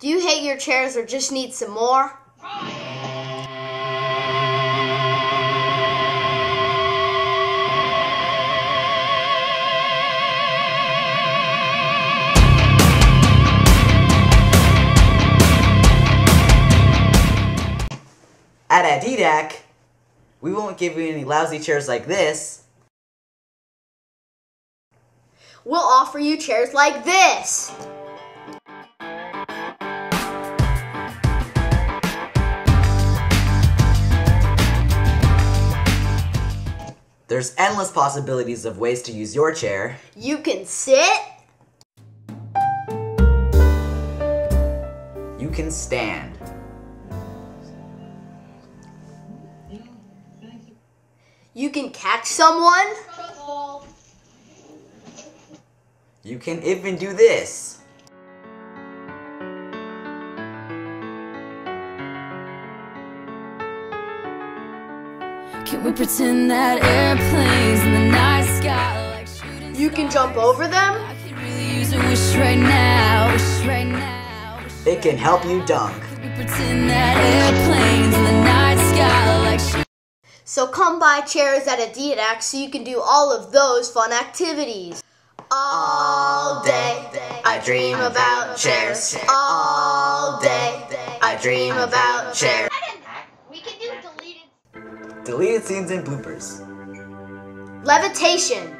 Do you hate your chairs or just need some more? At Adidas, we won't give you any lousy chairs like this. We'll offer you chairs like this. There's endless possibilities of ways to use your chair. You can sit, You can stand. you can catch someone, You can even do this. Can we pretend that airplanes in the night sky like shooting you can jump over them, I could really use a wish right now, wish right now. Wish It can help you dunk. we pretend that airplanes in the night sky like so come buy chairs at Adidas so you can do all of those fun activities. All day, I dream about chairs. All day, I dream about chairs. Deleted scenes and bloopers. Levitation.